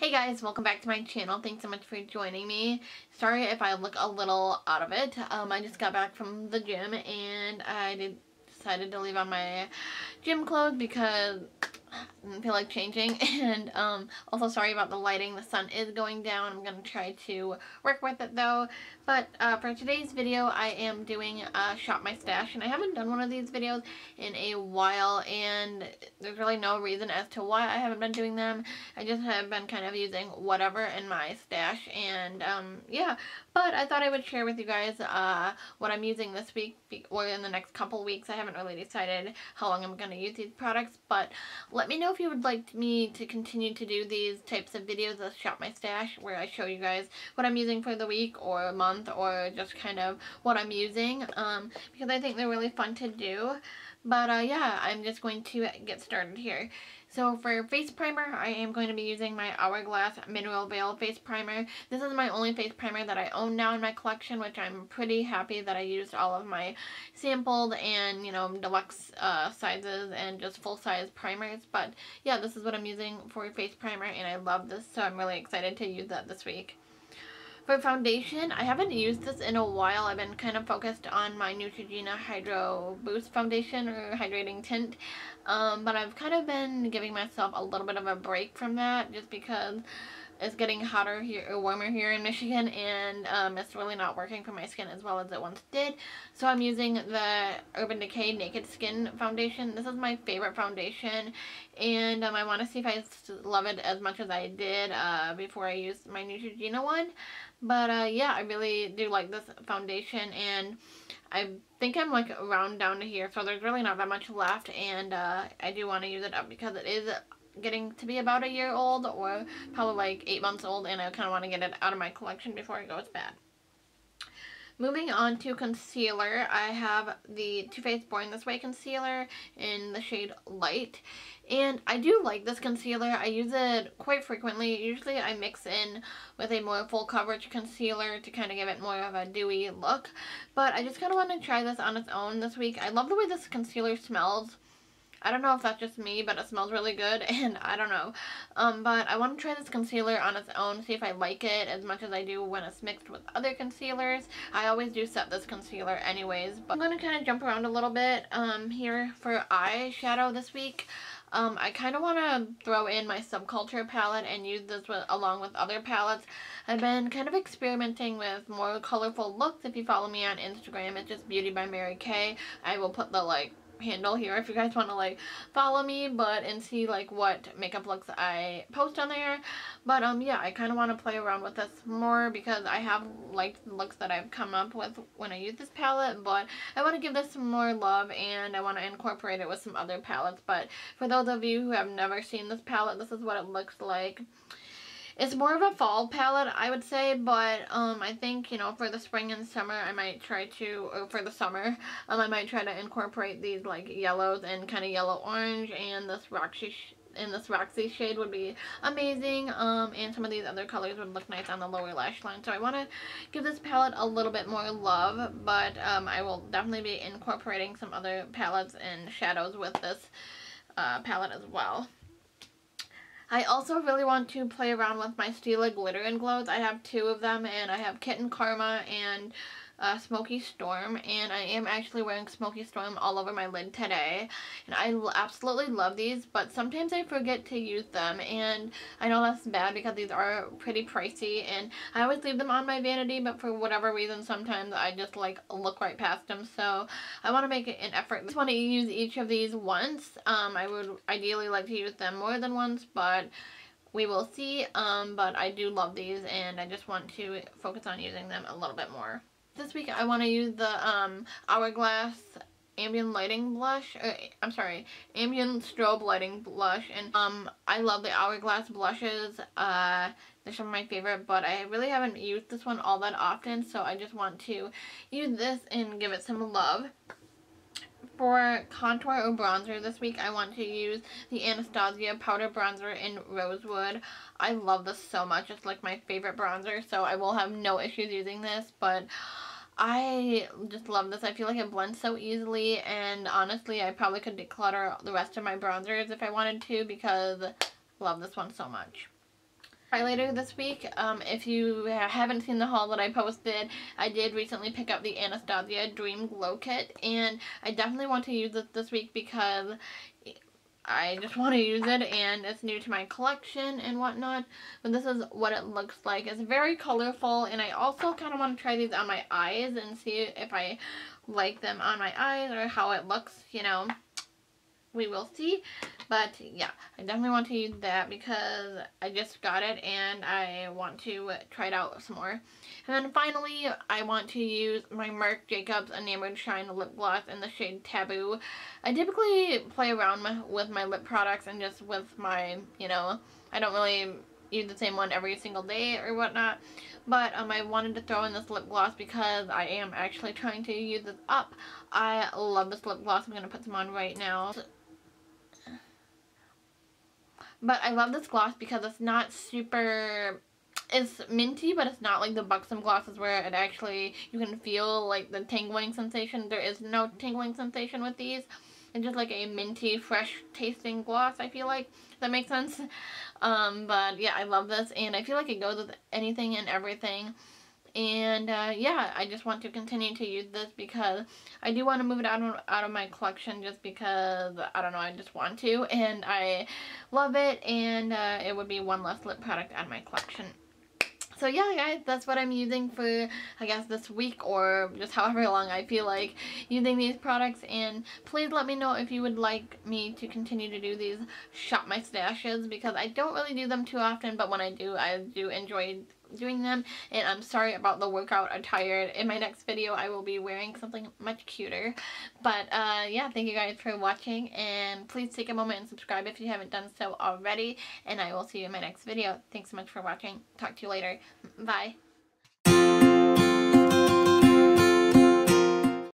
Hey guys, welcome back to my channel. Thanks so much for joining me. Sorry if I look a little out of it. Um, I just got back from the gym and I did, decided to leave on my gym clothes because didn't feel like changing. And um, also sorry about the lighting. The sun is going down. I'm gonna try to work with it though. But uh, for today's video I am doing uh, shop my stash. And I haven't done one of these videos in a while. And there's really no reason as to why I haven't been doing them. I just have been kind of using whatever in my stash. And um, yeah. But I thought I would share with you guys uh, what I'm using this week or in the next couple weeks. I haven't really decided how long I'm gonna use these products. But let me know if you would like me to continue to do these types of videos of Shop My Stash where I show you guys what I'm using for the week or a month or just kind of what I'm using um, because I think they're really fun to do. But uh, yeah, I'm just going to get started here. So for face primer, I am going to be using my Hourglass Mineral Veil Face Primer. This is my only face primer that I own now in my collection, which I'm pretty happy that I used all of my sampled and, you know, deluxe uh, sizes and just full-size primers. But yeah, this is what I'm using for face primer, and I love this, so I'm really excited to use that this week. For foundation, I haven't used this in a while. I've been kind of focused on my Neutrogena Hydro Boost Foundation or Hydrating Tint. Um, but I've kind of been giving myself a little bit of a break from that just because it's getting hotter here, warmer here in Michigan, and um, it's really not working for my skin as well as it once did. So I'm using the Urban Decay Naked Skin Foundation. This is my favorite foundation, and um, I want to see if I love it as much as I did uh, before I used my Neutrogena one. But uh, yeah, I really do like this foundation, and I think I'm like around down to here, so there's really not that much left, and uh, I do want to use it up because it is getting to be about a year old or probably like eight months old and I kind of want to get it out of my collection before it goes bad. Moving on to concealer, I have the Too Faced Born This Way concealer in the shade Light. And I do like this concealer. I use it quite frequently. Usually I mix in with a more full coverage concealer to kind of give it more of a dewy look. But I just kind of want to try this on its own this week. I love the way this concealer smells. I don't know if that's just me, but it smells really good, and I don't know. Um, but I want to try this concealer on its own, see if I like it as much as I do when it's mixed with other concealers. I always do set this concealer anyways, but I'm going to kind of jump around a little bit um, here for eyeshadow this week. Um, I kind of want to throw in my Subculture palette and use this with, along with other palettes. I've been kind of experimenting with more colorful looks. If you follow me on Instagram, it's just Beauty by Mary K. I will put the like handle here if you guys want to like follow me but and see like what makeup looks I post on there. But um yeah I kind of want to play around with this more because I have liked looks that I've come up with when I use this palette but I want to give this some more love and I want to incorporate it with some other palettes. But for those of you who have never seen this palette this is what it looks like it's more of a fall palette, I would say, but um, I think, you know, for the spring and summer, I might try to, or for the summer, um, I might try to incorporate these, like, yellows and kind of yellow-orange, and this Roxy in this Roxy shade would be amazing. Um, and some of these other colors would look nice on the lower lash line. So I want to give this palette a little bit more love. But um, I will definitely be incorporating some other palettes and shadows with this uh, palette as well. I also really want to play around with my Stila Glitter and Glows. I have two of them and I have Kitten Karma and uh, Smokey Storm and I am actually wearing Smokey Storm all over my lid today and I absolutely love these but sometimes I forget to use them and I know that's bad because these are pretty pricey and I always leave them on my vanity but for whatever reason sometimes I just like look right past them so I want to make an effort. I just want to use each of these once. Um, I would ideally like to use them more than once but we will see um, but I do love these and I just want to focus on using them a little bit more. This week I want to use the um, Hourglass ambient lighting blush uh, I'm sorry ambient strobe lighting blush and um I love the hourglass blushes uh they're some of my favorite but I really haven't used this one all that often so I just want to use this and give it some love for contour or bronzer this week, I want to use the Anastasia Powder Bronzer in Rosewood. I love this so much. It's like my favorite bronzer, so I will have no issues using this, but I just love this. I feel like it blends so easily, and honestly, I probably could declutter the rest of my bronzers if I wanted to, because I love this one so much. Later this week. Um, if you haven't seen the haul that I posted, I did recently pick up the Anastasia Dream Glow Kit, and I definitely want to use it this week because I just want to use it and it's new to my collection and whatnot. But this is what it looks like. It's very colorful and I also kind of want to try these on my eyes and see if I like them on my eyes or how it looks, you know we will see. But yeah, I definitely want to use that because I just got it and I want to try it out some more. And then finally, I want to use my Marc Jacobs Enamored Shine Lip Gloss in the shade Taboo. I typically play around with my lip products and just with my, you know, I don't really use the same one every single day or whatnot. But um, I wanted to throw in this lip gloss because I am actually trying to use this up. I love this lip gloss. I'm going to put some on right now. But I love this gloss because it's not super it's minty, but it's not like the Buxom glosses where it actually, you can feel like the tingling sensation. There is no tingling sensation with these. It's just like a minty, fresh tasting gloss, I feel like. that makes sense? Um, but yeah, I love this, and I feel like it goes with anything and everything. And uh, yeah, I just want to continue to use this because I do want to move it out of, out of my collection just because, I don't know, I just want to. And I love it and uh, it would be one less lip product out of my collection. So yeah guys, that's what I'm using for I guess this week or just however long I feel like using these products and please let me know if you would like me to continue to do these shop my stashes because I don't really do them too often but when I do I do enjoy doing them and I'm sorry about the workout attire. In my next video I will be wearing something much cuter. But uh, yeah, thank you guys for watching and please take a moment and subscribe if you haven't done so already and I will see you in my next video. Thanks so much for watching. Talk to you later. Bye.